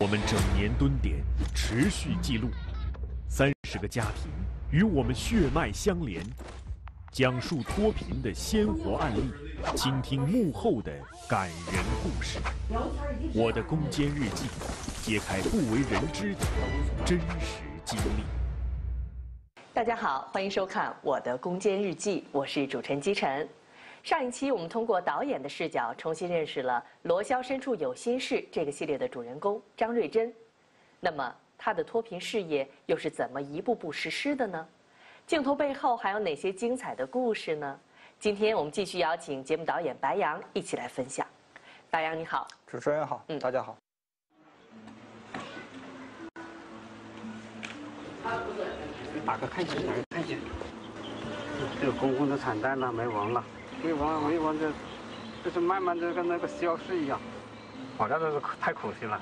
我们整年蹲点，持续记录三十个家庭与我们血脉相连，讲述脱贫的鲜活案例，倾听幕后的感人故事。我的攻坚日记，揭开不为人知的真实经历。大家好，欢迎收看《我的攻坚日记》，我是主持人姬晨。上一期我们通过导演的视角重新认识了《罗霄深处有心事》这个系列的主人公张瑞珍。那么他的脱贫事业又是怎么一步步实施的呢？镜头背后还有哪些精彩的故事呢？今天我们继续邀请节目导演白杨一起来分享。白杨你好，主持人好，嗯，大家好。打个看一下，打个看一下，这个公公的惨淡了，没完了。没完没完，这就是慢慢的跟那个消失一样，我这都是太可惜了。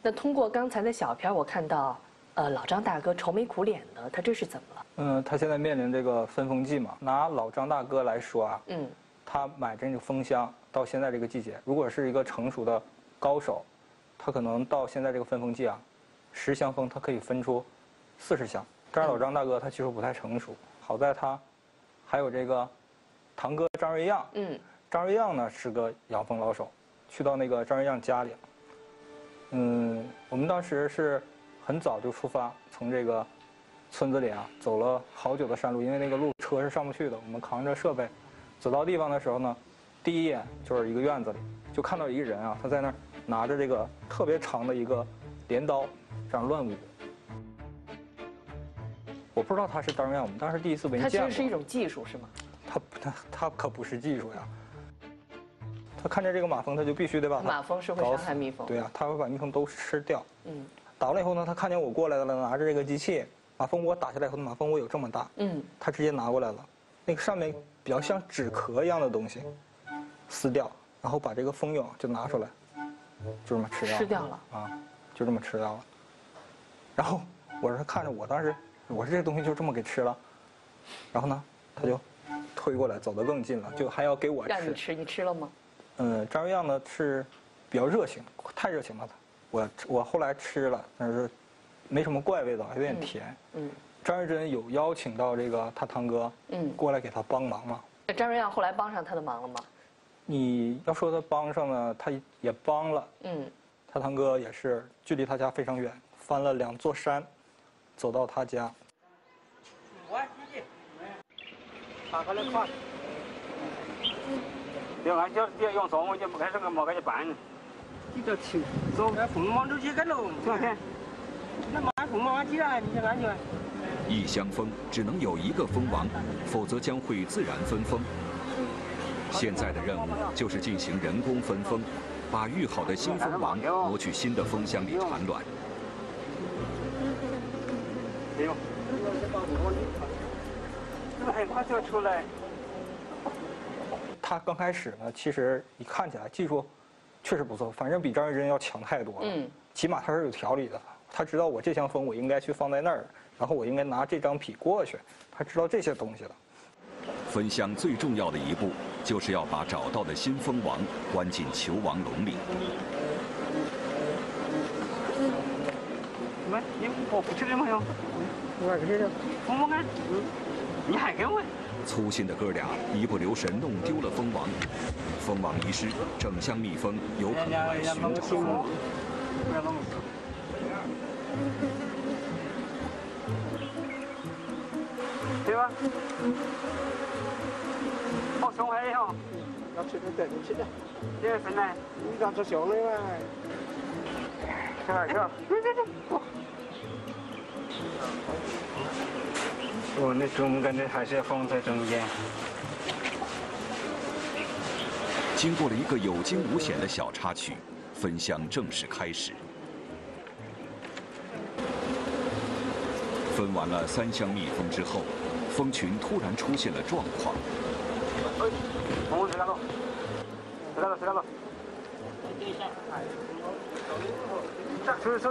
那通过刚才的小片，我看到，呃，老张大哥愁眉苦脸的，他这是怎么了？嗯，他现在面临这个分封季嘛。拿老张大哥来说啊，嗯，他买这个蜂箱到现在这个季节，如果是一个成熟的高手，他可能到现在这个分封季啊，十箱蜂他可以分出四十箱。但是老张大哥他技术不太成熟，好在他。还有这个堂哥张瑞样，嗯，张瑞样呢是个养蜂老手，去到那个张瑞样家里，嗯，我们当时是很早就出发，从这个村子里啊走了好久的山路，因为那个路车是上不去的，我们扛着设备走到地方的时候呢，第一眼就是一个院子里，就看到一个人啊，他在那儿拿着这个特别长的一个镰刀，这样乱舞。我不知道它是张瑞样，我们当时第一次没见过。他其实是一种技术，是吗？它它它可不是技术呀。他看见这个马蜂，他就必须得把马蜂是会伤害蜜蜂。对呀，他会把蜜蜂都吃掉。嗯。打完了以后呢，他看见我过来了，拿着这个机器，马蜂窝打下来以后，马蜂窝有这么大。嗯。他直接拿过来了，那个上面比较像纸壳一样的东西，撕掉，然后把这个蜂蛹就拿出来，就这么吃掉了。吃掉了。啊，就这么吃掉了。然后我说看着我当时。我说这个东西就这么给吃了，然后呢，他就推过来，走得更近了，就还要给我吃。让你吃，你吃了吗？嗯，张瑞样呢是比较热情，太热情了他。我我后来吃了，但是没什么怪味道，有点甜。嗯。张瑞珍有邀请到这个他堂哥，嗯，过来给他帮忙吗？那张瑞阳后来帮上他的忙了吗？你要说他帮上了，他也帮了。嗯。他堂哥也是距离他家非常远，翻了两座山。走到他家。喂，打开来看。要俺叫要用错，我就不开这个没给你办。你叫去，走，凤凰洲去干喽。走开。那买凤凰鸡啊，你想安全？一箱蜂只能有一个蜂王，否则将会自然分蜂。现在的任务就是进行人工分蜂，把育好的新蜂王挪去新的蜂箱里产卵。没有，很快就要出来。他刚开始呢，其实你看起来技术确实不错，反正比张瑞珍要强太多了。嗯，起码他是有条理的，他知道我这箱蜂我应该去放在那儿，然后我应该拿这张皮过去，他知道这些东西了。分箱最重要的一步，就是要把找到的新蜂王关进球王笼里。喂，你我不吃的吗？有。我给你的，蜂王啊！你还给我？粗心的哥俩一不留神弄丢了蜂王，蜂王遗失，整箱蜜蜂有可能来寻找蜂王。对吧？好凶狠哟！要吃点点吃的，这份呢？你咋做香的嘛？看看，对对对，哇！我那中感觉还是要放在中间。经过了一个有惊无险的小插曲，分箱正式开始。分完了三箱蜜蜂之后，蜂群突然出现了状况。哎，蜂谁干了？谁干了？谁干了？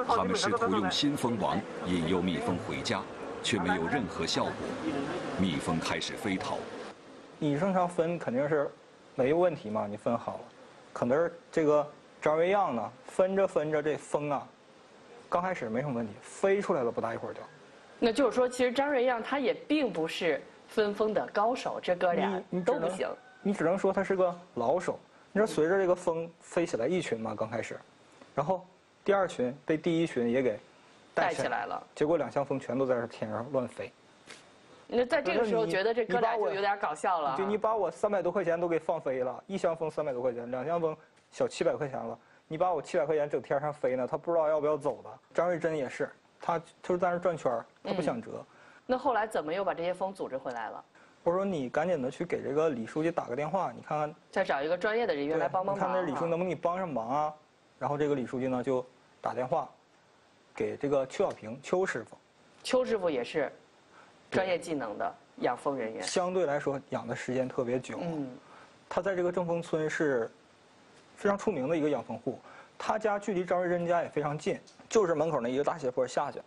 他们试图用新蜂王引诱蜜蜂回家，却没有任何效果，蜜蜂开始飞逃。你正常分肯定是没有问题嘛，你分好了，可能是这个张瑞样呢，分着分着这风啊，刚开始没什么问题，飞出来了不大一会儿就。那就是说，其实张瑞样他也并不是分蜂的高手，这哥俩都不行。你只能说他是个老手。你说随着这个风飞起来一群嘛，刚开始，然后第二群被第一群也给带起来了，结果两相风全都在这天上乱飞。那在这个时候觉得这哥俩就有点搞笑了。对你把我三百多块钱都给放飞了，一箱风三百多块钱，两箱风小七百块钱了，你把我七百块钱整天上飞呢，他不知道要不要走的。张瑞珍也是，他就是在那转圈他不想折。那后来怎么又把这些风组织回来了？我说你赶紧的去给这个李书记打个电话，你看看再找一个专业的人员来帮帮忙。看那李书记能不能给你帮上忙啊？然后这个李书记呢就打电话给这个邱小平邱师傅。邱师傅也是专业技能的。养蜂人员相对来说养的时间特别久。嗯，他在这个正丰村是非常出名的一个养蜂户。他家距离张瑞珍家也非常近，就是门口那一个大斜坡下去，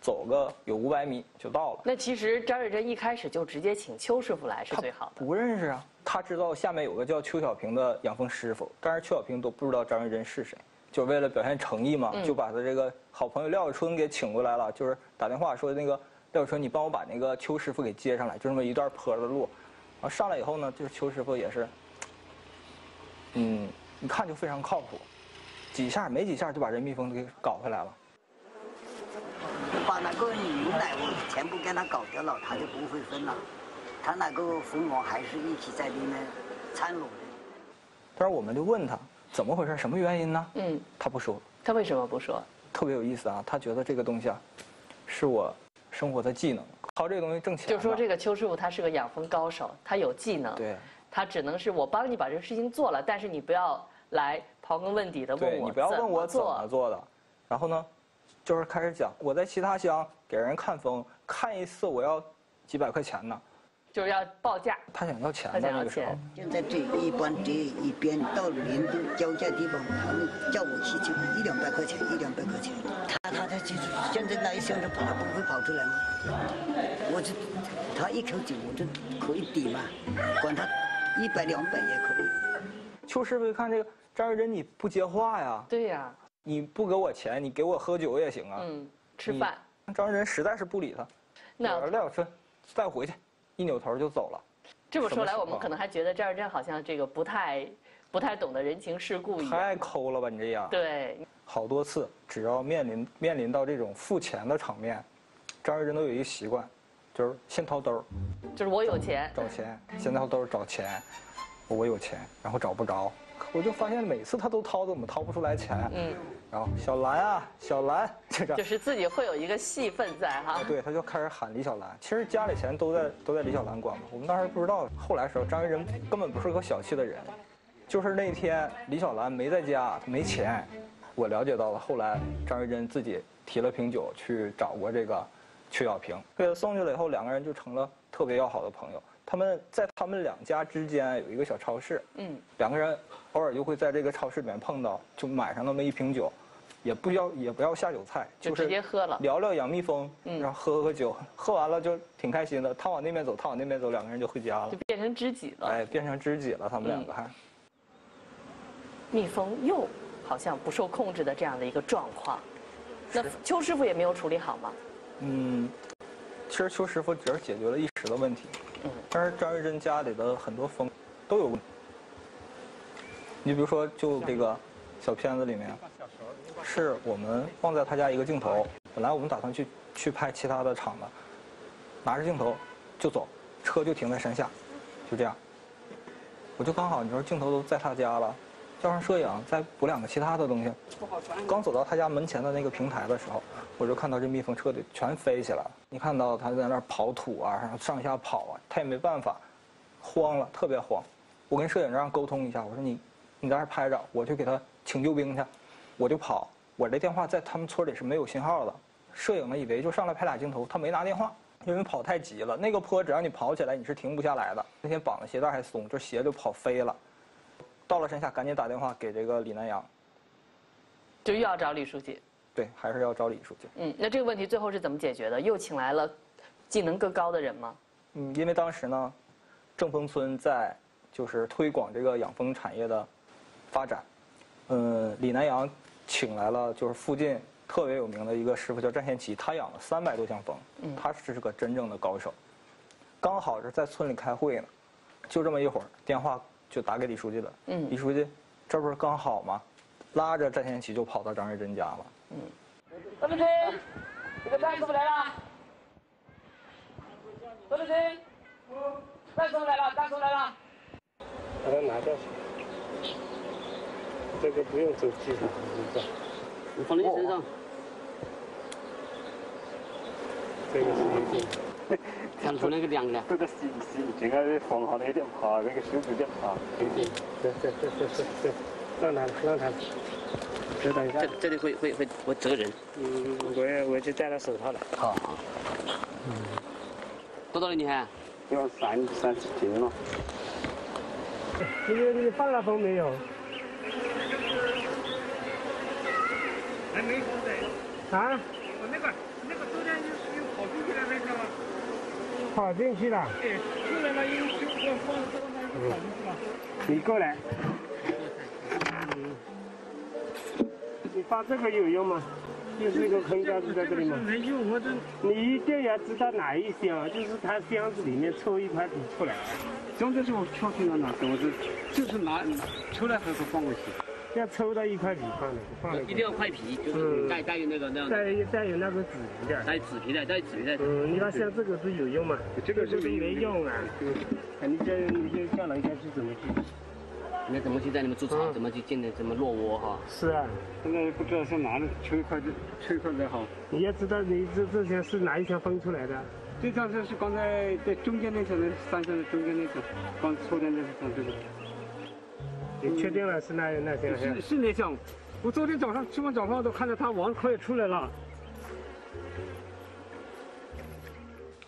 走个有五百米就到了。那其实张瑞珍一开始就直接请邱师傅来是最好的。不认识啊，他知道下面有个叫邱小平的养蜂师傅，但是邱小平都不知道张瑞珍是谁。就为了表现诚意嘛，就把他这个好朋友廖小春给请过来了，就是打电话说那个。廖说：“你帮我把那个邱师傅给接上来，就这么一段坡的路。啊，上来以后呢，就是邱师傅也是，嗯，一看就非常靠谱，几下没几下就把人蜜蜂给搞回来了。把那个牛奶我全部给他搞掉了，他就不会分了。他那个蜂王还是一起在里面掺拢的。但是我们就问他怎么回事，什么原因呢？嗯，他不说。他为什么不说？特别有意思啊，他觉得这个东西啊，是我。”生活的技能，靠这个东西挣钱。就说这个邱师傅他是个养蜂高手，他有技能。对。他只能是我帮你把这个事情做了，但是你不要来刨根问底的问我你不要问我怎么做的。然后呢，就是开始讲我在其他乡给人看蜂，看一次我要几百块钱呢。就是要报价，他想要钱的那个时候。现在这一般这一边到林都交界地方，他们叫我去就一两百块钱，一两百块钱。他他他就现在那一箱子跑不会跑出来吗？我这他一口酒我就可以抵嘛，管他一百两百也可以。邱师傅一看这个张瑞珍你不接话呀？对呀。你不给我钱，你给我喝酒也行啊。嗯，吃饭。张瑞珍实在是不理他，那廖小春带我回去。一扭头就走了。这么说来，我们可能还觉得张二珍好像这个不太、不太懂得人情世故一样。太抠了吧，你这样。对。好多次，只要面临面临到这种付钱的场面，张二珍都有一个习惯，就是先掏兜就是我有钱。找钱，先掏兜找钱。我有钱，然后找不着，我就发现每次他都掏，怎么掏不出来钱？嗯。然后小兰啊，小兰，就这就是自己会有一个戏份在哈。对，他就开始喊李小兰。其实家里钱都在都在李小兰管嘛。我们当时不知道，后来时候张云仁根本不是个小气的人，就是那天李小兰没在家，没钱，我了解到了。后来张云仁自己提了瓶酒去找过这个曲小平，给他送去了以后，两个人就成了特别要好的朋友。他们在他们两家之间有一个小超市，嗯，两个人偶尔就会在这个超市里面碰到，就买上那么一瓶酒。也不要也不要下酒菜，就直接喝了，聊聊养蜜蜂，嗯然后喝喝酒，喝完了就挺开心的。他往那边走，他往那边走，两个人就回家了，就变成知己了。哎，变成知己了，他们两个还。蜜蜂又好像不受控制的这样的一个状况，那邱师傅也没有处理好吗？嗯，其实邱师傅只是解决了一时的问题，但是张瑞珍家里的很多风都有问题。你比如说，就这个小片子里面。是我们放在他家一个镜头，本来我们打算去去拍其他的场子，拿着镜头就走，车就停在山下，就这样。我就刚好你说镜头都在他家了，叫上摄影再补两个其他的东西。刚走到他家门前的那个平台的时候，我就看到这蜜蜂彻底全飞起来了。你看到他在那儿刨土啊，然后上下跑啊，他也没办法，慌了，特别慌。我跟摄影让沟通一下，我说你你在这拍着，我去给他请救兵去。我就跑，我这电话在他们村里是没有信号的。摄影呢以为就上来拍俩镜头，他没拿电话，因为跑太急了。那个坡只要你跑起来，你是停不下来的。那天绑的鞋带还松，就鞋就跑飞了。到了山下，赶紧打电话给这个李南阳，就又要找李书记。对，还是要找李书记。嗯，那这个问题最后是怎么解决的？又请来了技能更高的人吗？嗯，因为当时呢，正丰村在就是推广这个养蜂产业的发展。嗯，李南阳请来了就是附近特别有名的一个师傅叫战先奇，他养了三百多箱蜂，他是个真正的高手。刚好是在村里开会呢，就这么一会儿，电话就打给李书记了。嗯李书记，这不是刚好吗？拉着战先奇就跑到张瑞珍家了。周立军，这个战师傅来了。周立军，战师傅来了，战师傅来了。把它拿掉去。这个不用走机上，你放你身上。这个是有点。看出那个凉的。这个是是已经啊，缝好了有点怕，那个手有点怕。对对对对对对，让他让他。这这里会会会会折人。嗯，我我就戴了手套了。好好。嗯。多大了你还？要三三十斤了。你你放了风没有？还没放在。啊？我那个那个昨天又又跑出去了，那个吗？跑进去了。对，出来了又又放放那又跑进去了。你过来。你发这个有用吗？就是一个空架子在这里吗？没用，我这你一定要知道哪一箱，就是它箱子里面抽一块土出来。装的时候确实要拿走，我是就是拿出来还是放过去。要抽到一块皮放的，放的。一定要块皮，就是带带有那个那样。带带有那个纸皮的。带纸皮的，带纸皮的。嗯，你看像这个是有用吗？这个是没用啊。你这你这叫人家去怎么去？你怎么去在你们筑巢？怎么去建的？怎么落窝哈？是啊，现在不知道是哪里抽一块就抽一块才好。你要知道，你这这些是哪一条分出来的？这张是是刚才在中间那层的山上的中间那层，刚抽的那层这个。你确定了是那那箱？是是那项。我昨天早上吃完早饭都看到他王快出来了。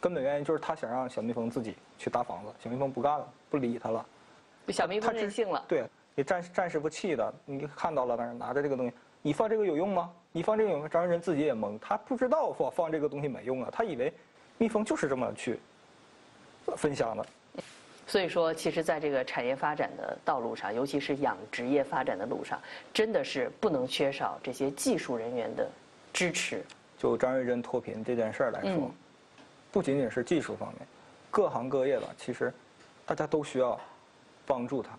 根本原因就是他想让小蜜蜂自己去搭房子，小蜜蜂不干了，不理他了。小蜜蜂任性了，对，给战战师傅气的，你看到了，但是拿着这个东西，你放这个有用吗？你放这个有用？张仁自己也懵，他不知道放放这个东西没用啊，他以为蜜蜂就是这么去分享的。所以说，其实在这个产业发展的道路上，尤其是养殖业发展的路上，真的是不能缺少这些技术人员的支持。就张瑞珍脱贫这件事儿来说，不仅仅是技术方面，各行各业吧，其实大家都需要。帮助他，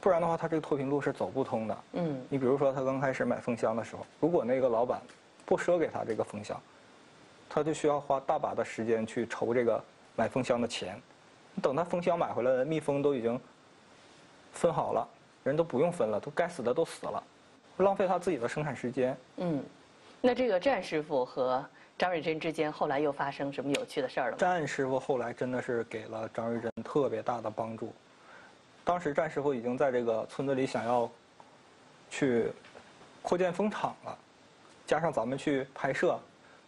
不然的话，他这个脱贫路是走不通的。嗯，你比如说，他刚开始买蜂箱的时候，如果那个老板不赊给他这个蜂箱，他就需要花大把的时间去筹这个买蜂箱的钱。等他蜂箱买回来，蜜蜂都已经分好了，人都不用分了，都该死的都死了，浪费他自己的生产时间。嗯，那这个战师傅和张瑞珍之间后来又发生什么有趣的事儿了？战师傅后来真的是给了张瑞珍特别大的帮助。当时战师傅已经在这个村子里想要去扩建蜂场了，加上咱们去拍摄，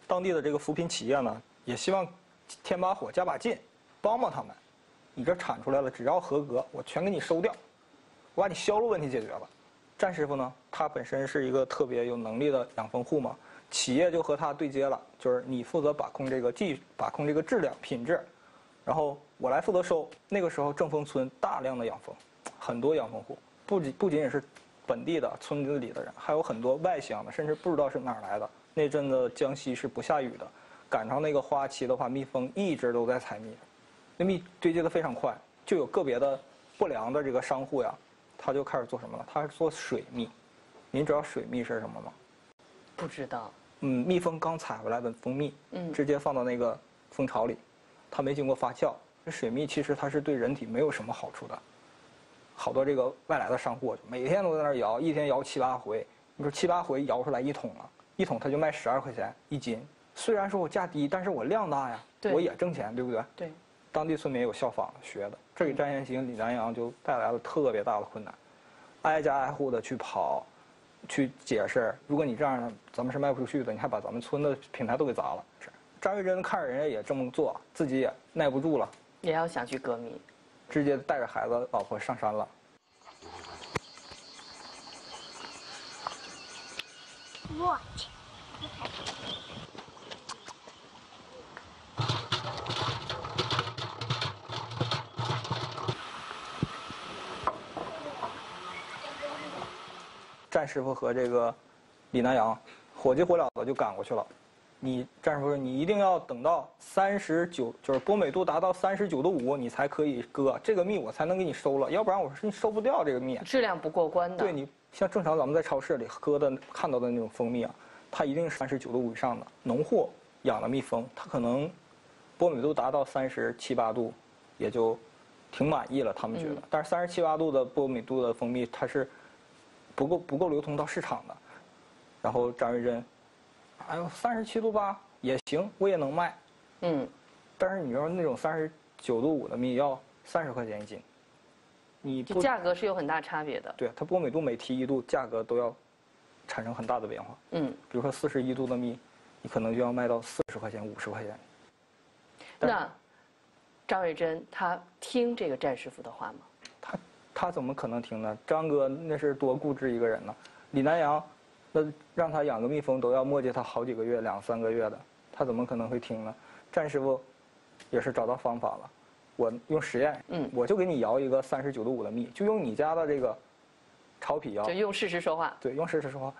当地的这个扶贫企业呢也希望添把火加把劲，帮帮他们。你这产出来了，只要合格，我全给你收掉，我把你销路问题解决了。战师傅呢，他本身是一个特别有能力的养蜂户嘛，企业就和他对接了，就是你负责把控这个技，把控这个质量品质。然后我来负责收。那个时候正丰村大量的养蜂，很多养蜂户，不仅不仅仅是本地的村子里的人，还有很多外乡的，甚至不知道是哪儿来的。那阵子江西是不下雨的，赶上那个花期的话，蜜蜂一直都在采蜜，那蜜堆积的非常快。就有个别的不良的这个商户呀，他就开始做什么了？他是做水蜜。您知道水蜜是什么吗？不知道。嗯，蜜蜂刚采回来的蜂蜜，嗯，直接放到那个蜂巢里。它没经过发酵，这水蜜其实它是对人体没有什么好处的。好多这个外来的商户每天都在那儿摇，一天摇七八回。你说七八回摇出来一桶了，一桶它就卖十二块钱一斤。虽然说我价低，但是我量大呀，我也挣钱，对不对？对。当地村民有效仿学的，这给张先行、李南阳就带来了特别大的困难，挨家挨户的去跑，去解释。如果你这样，咱们是卖不出去的，你还把咱们村的品牌都给砸了。是。张玉珍看着人家也这么做，自己也耐不住了，也要想去革命，直接带着孩子、老婆上山了。我去。师傅和这个李南阳火急火燎的就赶过去了。你战师傅说你一定要等到三十九，就是波美度达到三十九度五，你才可以割这个蜜，我才能给你收了，要不然我说你收不掉这个蜜，质量不过关的。对你像正常咱们在超市里喝的看到的那种蜂蜜啊，它一定是三十九度五以上的。农户养的蜜蜂，它可能波美度达到三十七八度，也就挺满意了，他们觉得。但是三十七八度的波美度的蜂蜜，它是不够不够流通到市场的。然后张瑞珍。哎呦，三十七度八也行，我也能卖。嗯，但是你说那种三十九度五的蜜要三十块钱一斤，你价格是有很大差别的。对，它波美度每提一度，价格都要产生很大的变化。嗯，比如说四十一度的蜜，你可能就要卖到四十块钱、五十块钱。那张瑞珍他听这个战师傅的话吗？他他怎么可能听呢？张哥那是多固执一个人呢。李南阳。那让他养个蜜蜂都要磨叽他好几个月、两三个月的，他怎么可能会听呢？战师傅也是找到方法了，我用实验，嗯，我就给你摇一个三十九度五的蜜，就用你家的这个巢皮摇，就用事实说话。对，用事实说话。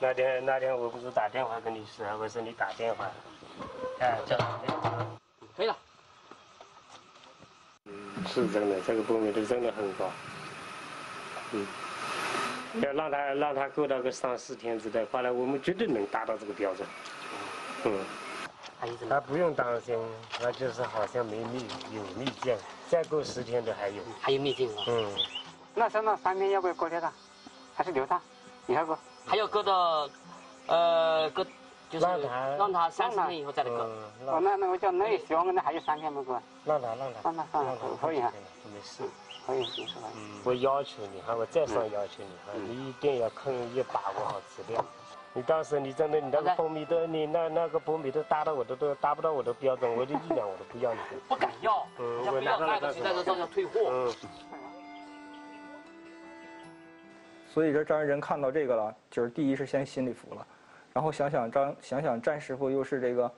那天那天我不是打电话跟你说，我说你打电话，哎，叫可以了。是真的，这个波米度真的很高。嗯，要让他让他过到个三四天之内，后来我们绝对能达到这个标准。嗯，他不用担心，那就是好像没蜜有蜜饯，再过十天都还有。还有蜜饯啊？嗯。那剩那三天要不要割掉它？还是留它？你看不？还要割到，呃，割。就是让他让他三十天以后再来割。哦，那那我叫那也希望那还有三天不割。让他让他。让他算了，可以啊。没事。可以，没事。嗯。我要求你哈，我再三要求你哈，你一定要控一把握好质量。你到时候你真的你那个蜂蜜都你那那个蜂蜜都达到我的都达不到我的标准，我就一两我都不要你。不敢要。嗯。我不要卖的，现在都照样退货。嗯。所以这张人看到这个了，就是第一是先心里服了。然后想想张想想战师傅又是这个，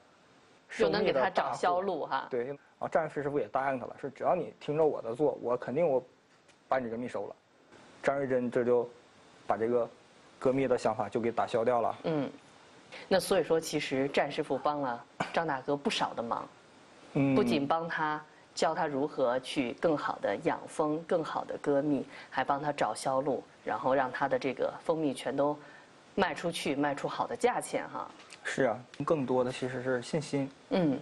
又能给他找销路哈。对，啊战师傅也答应他了，说只要你听着我的做，我肯定我把你这个蜜收了。张瑞珍这就把这个割蜜的想法就给打消掉了。嗯，那所以说其实战师傅帮了张大哥不少的忙，嗯，不仅帮他教他如何去更好的养蜂、更好的割蜜，还帮他找销路，然后让他的这个蜂蜜全都。卖出去，卖出好的价钱哈。是啊，更多的其实是信心。嗯，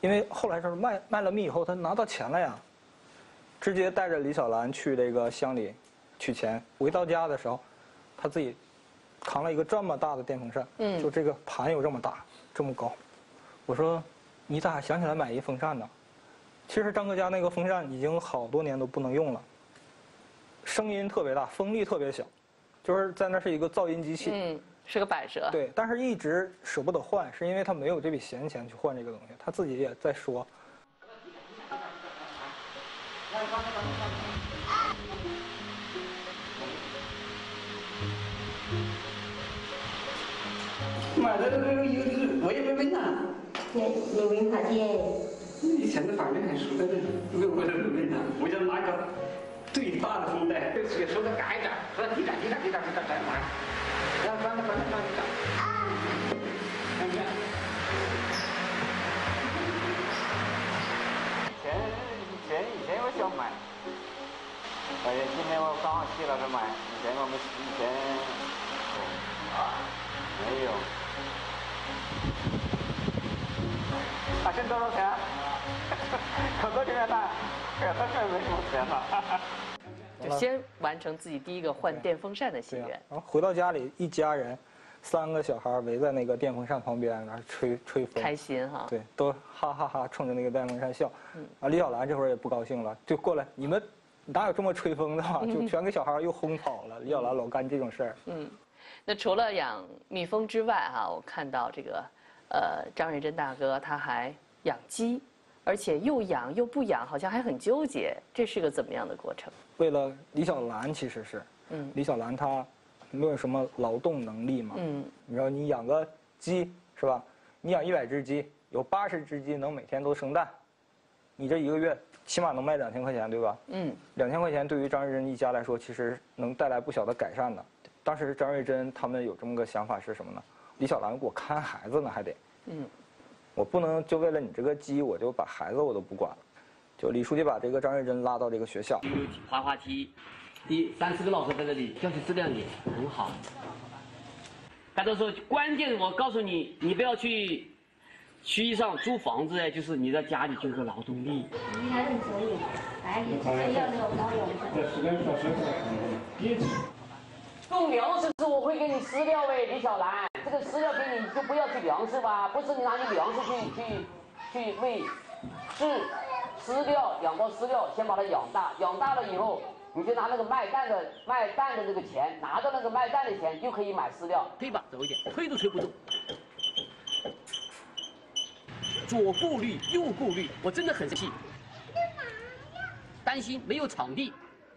因为后来就是卖卖了蜜以后，他拿到钱了呀，直接带着李小兰去这个乡里取钱。回到家的时候，他自己扛了一个这么大的电风扇，嗯，就这个盘有这么大，这么高。我说，你咋想起来买一风扇呢？其实张哥家那个风扇已经好多年都不能用了，声音特别大，风力特别小。就是在那是一个噪音机器，嗯，是个摆设。对，但是一直舍不得换，是因为他没有这笔闲钱去换这个东西。他自己也在说。买的这个油脂我也没问他。你你问他姐？以前的反正很熟的，我我都没问他，我就拿个。最大的风袋，这个收的干一点，说地上地上地上地上干嘛？然后关了关了关了关。看见？以前以前以前我想买，哎呀，今天我刚好去了，买。以前我们以前没有。啊，挣多少钱？可多钱了，可多钱没什么钱了。就先完成自己第一个换电风扇的心愿。然后回到家里，一家人，三个小孩围在那个电风扇旁边，那吹吹风，开心哈。对，都哈哈哈冲着那个电风扇笑。嗯啊，李小兰这会儿也不高兴了，就过来，你们哪有这么吹风的？就全给小孩又轰跑了。李小兰老干这种事儿。嗯，那除了养蜜蜂之外，哈，我看到这个，呃，张瑞珍大哥他还养鸡。而且又养又不养，好像还很纠结，这是个怎么样的过程？为了李小兰，其实是，嗯，李小兰她没有什么劳动能力嘛，嗯，你说你养个鸡是吧？你养一百只鸡，有八十只鸡能每天都生蛋，你这一个月起码能卖两千块钱，对吧？嗯，两千块钱对于张瑞珍一家来说，其实能带来不小的改善的。当时张瑞珍他们有这么个想法是什么呢？李小兰给我看孩子呢，还得，嗯，我不能就为了你这个鸡，我就把孩子我都不管了。就李书记把这个张瑞珍拉到这个学校，滑滑梯，第三四个老师在这里，教学质量也很好。大家说，关键我告诉你，你不要去。区上租房子就是你在家里就是劳动力。你还很可以，哎，你这要那个高永种粮食是我会给你撕掉喂，李小兰，这个饲料给你你就不要去粮食吧，不是你拿你粮食去去去喂，是饲料养到饲料，先把它养大，养大了以后，你就拿那个卖蛋的卖蛋的那个钱，拿着那个卖蛋的钱就可以买饲料。推吧，走一点，推都推不动。左顾虑右顾虑，我真的很生气。担心没有场地，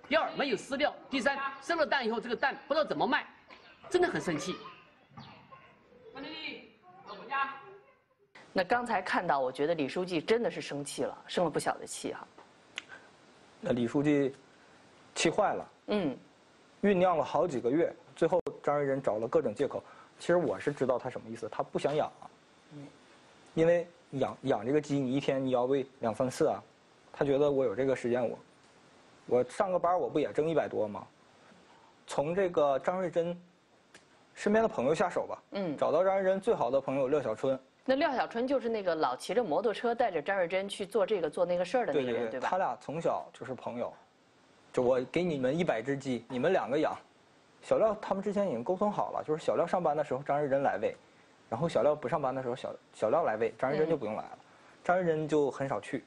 第二没有饲料，第三生了蛋以后这个蛋不知道怎么卖，真的很生气。王经理，回家。那刚才看到，我觉得李书记真的是生气了，生了不小的气哈。那李书记气坏了，嗯，酝酿了好几个月，最后张瑞仁找了各种借口。其实我是知道他什么意思，他不想养，嗯，因为。养养这个鸡，你一天你要喂两三次啊？他觉得我有这个时间，我我上个班我不也挣一百多吗？从这个张瑞珍身边的朋友下手吧。嗯。找到张瑞珍最好的朋友廖小春。那廖小春就是那个老骑着摩托车带着张瑞珍去做这个做那个事儿的那个人，对吧？他俩从小就是朋友。就我给你们一百只鸡，你们两个养。小廖他们之前已经沟通好了，就是小廖上班的时候，张瑞珍来喂。然后小廖不上班的时候，小小廖来喂，张瑞珍就不用来了，张瑞珍就很少去，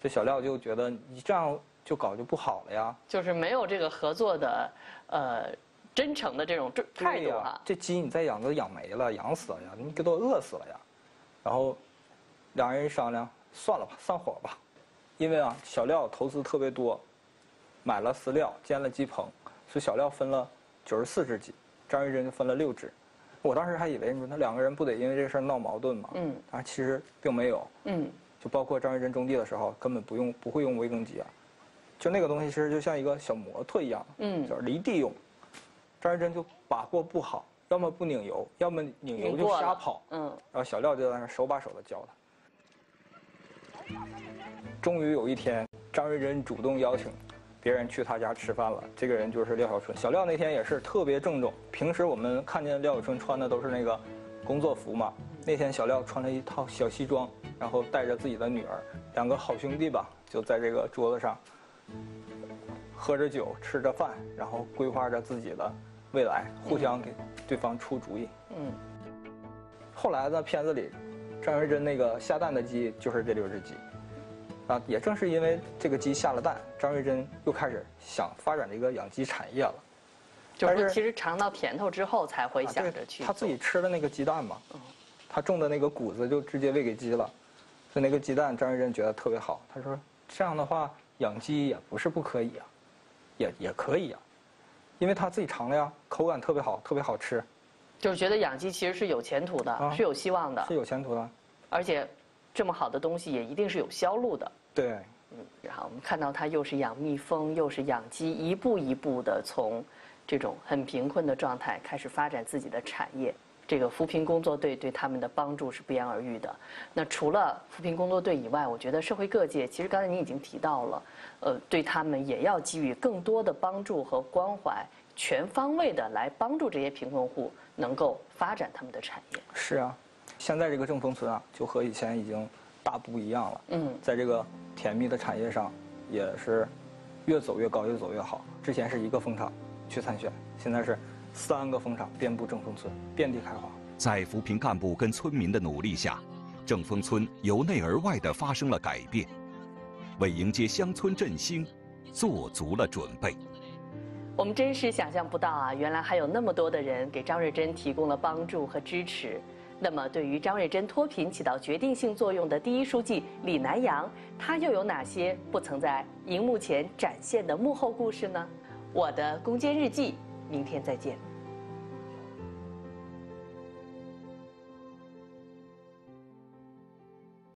这小廖就觉得你这样就搞就不好了呀，就是没有这个合作的，呃，真诚的这种态度啊。这鸡你再养都养没了，养死了呀，你给都饿死了呀。然后，两人一商量，算了吧，散伙吧，因为啊，小廖投资特别多，买了饲料，建了鸡棚，所以小廖分了九十四只鸡，张玉珍就分了六只。我当时还以为你说那两个人不得因为这事儿闹矛盾吗？嗯，但其实并没有。嗯，就包括张玉珍种地的时候，根本不用不会用微耕机啊，就那个东西其实就像一个小摩托一样，嗯，就是犁地用。张玉珍就把握不好，要么不拧油，要么拧油就瞎跑。嗯，然后小廖就在那手把手的教他。终于有一天，张瑞珍主动邀请。别人去他家吃饭了，这个人就是廖小春。小廖那天也是特别郑重。平时我们看见廖小春穿的都是那个工作服嘛，那天小廖穿了一套小西装，然后带着自己的女儿，两个好兄弟吧，就在这个桌子上喝着酒，吃着饭，然后规划着自己的未来，互相给对方出主意。嗯。后来呢，片子里张瑞珍那个下蛋的鸡就是这六只鸡。啊，也正是因为这个鸡下了蛋，张瑞珍又开始想发展这个养鸡产业了。就是其实尝到甜头之后才会想着去。他自己吃的那个鸡蛋嘛，他种的那个谷子就直接喂给鸡了，所以那个鸡蛋张瑞珍觉得特别好。他说这样的话养鸡也不是不可以啊，也也可以啊，因为他自己尝了呀，口感特别好，特别好吃。就是觉得养鸡其实是有前途的，是有希望的，是有前途的，而且。这么好的东西也一定是有销路的。对，嗯，然后我们看到他又是养蜜蜂，又是养鸡，一步一步的从这种很贫困的状态开始发展自己的产业。这个扶贫工作队对他们的帮助是不言而喻的。那除了扶贫工作队以外，我觉得社会各界其实刚才您已经提到了，呃，对他们也要给予更多的帮助和关怀，全方位的来帮助这些贫困户能够发展他们的产业。是啊。现在这个正丰村啊，就和以前已经大不一样了。嗯，在这个甜蜜的产业上，也是越走越高，越走越好。之前是一个蜂场去参选，现在是三个蜂场遍布正丰村，遍地开花。在扶贫干部跟村民的努力下，正丰村由内而外的发生了改变，为迎接乡村振兴做足了准备。我们真是想象不到啊，原来还有那么多的人给张瑞珍提供了帮助和支持。那么，对于张瑞珍脱贫起到决定性作用的第一书记李南阳，他又有哪些不曾在荧幕前展现的幕后故事呢？我的攻坚日记，明天再见。